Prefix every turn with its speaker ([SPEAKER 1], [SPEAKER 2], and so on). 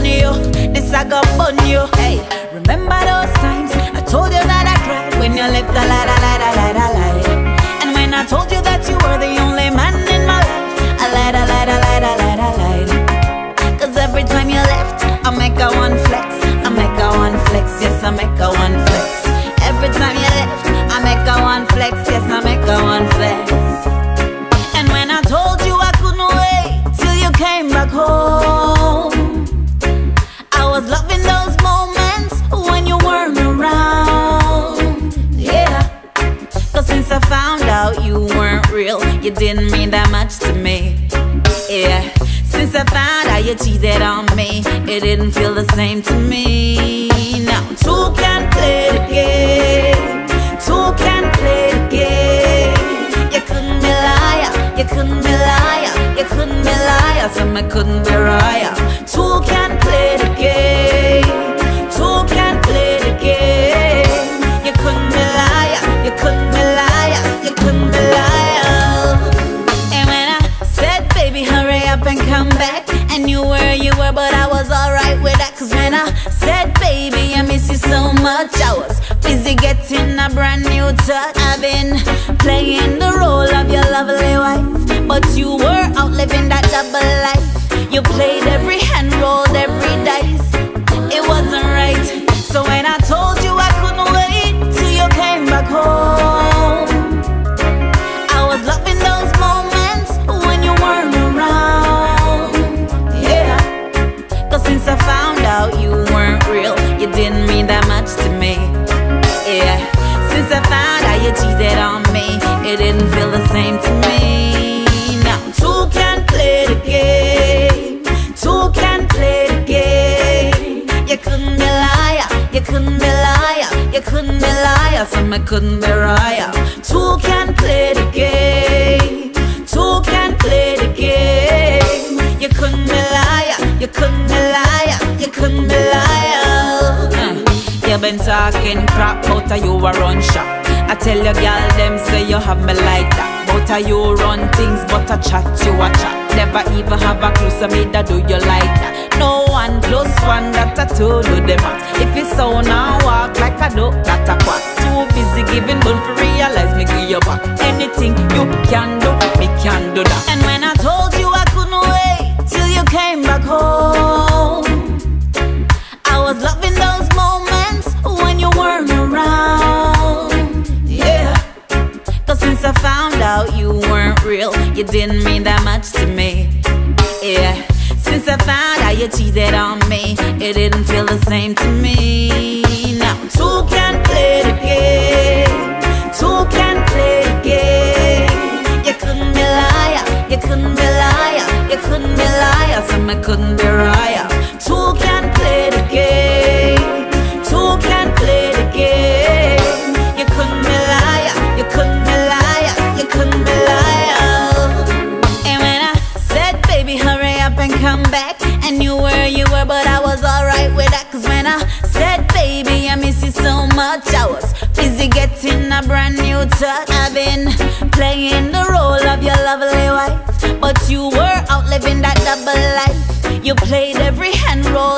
[SPEAKER 1] done you, this I got burn you. Hey, remember those times I told you that I cried when you left a lie, lie, lie, lie, lie, lie. And when I told you that you were the only man in my life, I lied, I lied, I lied, I lied, I lied. Was loving those moments when you weren't around. Yeah. Cause since I found out you weren't real, you didn't mean that much to me. Yeah. Since I found out you cheated on me, it didn't feel the same to me. Now, two can play the game, two can play the game. You couldn't be liar, you couldn't be liar, you couldn't be liar, so I couldn't be liar. Were, but I was alright with that. Cause when I said, baby, I miss you so much, I was busy getting a brand new touch. I've been playing the role of your lovely wife, but you were out living that double life. You played mean that much to me. Yeah. Since I found out you cheated on me, it didn't feel the same to me. Now, two can play the game, two can play the game. You couldn't be liar, you couldn't be liar, you couldn't be liar, so I couldn't be liar. Two can play the game, two can play the game. You couldn't be liar, you couldn't be liar, you couldn't be liar. You been talking crap, but you a run shop. I tell your girl them say you have me like that. But you run things, but I chat you a chat. Never even have a clue, so me that do you like that? No one close plus one that I two do the math. If it's so now walk like I do, that a quack. Too busy giving for realize me give you back. Anything you you didn't mean that much to me. Yeah. Since I found out you cheated on me, it didn't feel the same to me. Now, two can play the game, two can play the game. You couldn't be liar, you couldn't be liar, you couldn't be liar, so I couldn't be liar. Was alright with that. Cause when I said, baby, I miss you so much, I was busy getting a brand new touch. I've been playing the role of your lovely wife, but you were out living that double life. You played every hand, every